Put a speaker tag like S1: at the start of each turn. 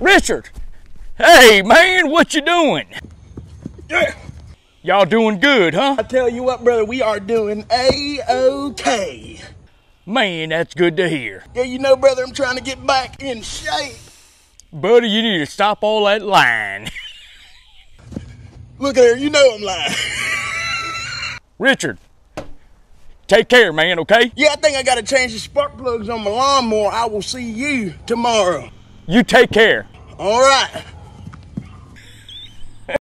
S1: Richard! Hey, man, what you doing?
S2: Yeah.
S1: Y'all doing good, huh?
S2: I tell you what, brother, we are doing A-OK.
S1: Man, that's good to hear.
S2: Yeah, you know, brother, I'm trying to get back in shape.
S1: Buddy, you need to stop all that lying.
S2: Look at her, you know I'm lying.
S1: Richard, take care, man, okay?
S2: Yeah, I think I gotta change the spark plugs on my lawnmower. I will see you tomorrow.
S1: You take care.
S2: All right.